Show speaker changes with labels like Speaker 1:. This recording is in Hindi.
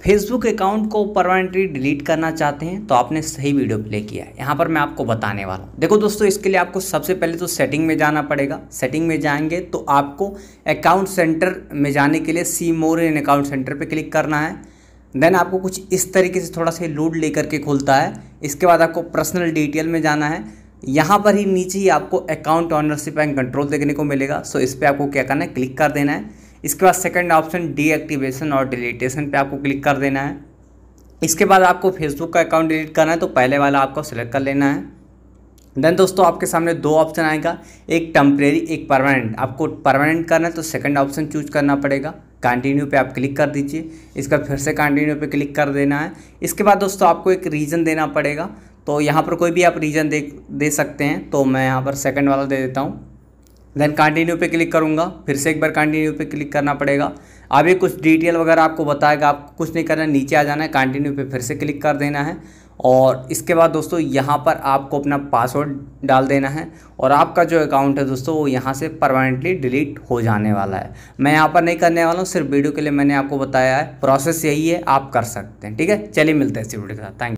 Speaker 1: फेसबुक अकाउंट को परमानेंटली डिलीट करना चाहते हैं तो आपने सही वीडियो प्ले किया है। यहाँ पर मैं आपको बताने वाला हूँ। देखो दोस्तों, इसके लिए आपको सबसे पहले तो सेटिंग में जाना पड़ेगा। सेटिंग में जाएँगे तो आपको अकाउंट सेंटर में जाने के लिए see more in account centre पर क्लिक करना है। देन आपको कुछ इस तरीके से थोड़ा सा लोड लेकर के खुलता है। इसके बाद आपको पर्सनल डिटेल में जाना है। यहाँ पर ही नीचे ही आपको अकाउंट ऑनरशिप एंड कंट्रोल देखने को मिलेगा। सो इस पर आपको क्या करना है? क्लिक कर देना है। इसके बाद सेकंड ऑप्शन डीएक्टिवेशन और डिलीटेशन पे आपको क्लिक कर देना है। इसके बाद आपको फेसबुक का अकाउंट डिलीट करना है तो पहले वाला आपको सेलेक्ट कर लेना है। देन दोस्तों, आपके सामने दो ऑप्शन आएगा, एक टेम्परेरी एक परमानेंट आपको परमानेंट करना है तो सेकंड ऑप्शन चूज़ करना पड़ेगा। कंटिन्यू पे आप क्लिक कर दीजिए। इसका फिर से कंटिन्यू पे क्लिक कर देना है। इसके बाद दोस्तों, आपको एक रीज़न देना पड़ेगा। तो यहाँ पर कोई भी आप रीज़न दे दे सकते हैं तो मैं यहाँ पर सेकंड वाला दे देता हूँ। देन कंटिन्यू पे क्लिक करूँगा, फिर से एक बार कंटिन्यू पे क्लिक करना पड़ेगा। अभी कुछ डिटेल वगैरह आपको बताएगा, आप कुछ नहीं करना, नीचे आ जाना है कंटिन्यू पे फिर से क्लिक कर देना है। और इसके बाद दोस्तों, यहाँ पर आपको अपना पासवर्ड डाल देना है। और आपका जो अकाउंट है दोस्तों, वो यहाँ से परमानेंटली डिलीट हो जाने वाला है। मैं यहाँ पर नहीं करने वाला हूँ, सिर्फ़ वीडियो के लिए मैंने आपको बताया है। प्रोसेस यही है, आप कर सकते हैं, ठीक है? चलिए मिलते हैं इसी वीडियो के साथ। थैंक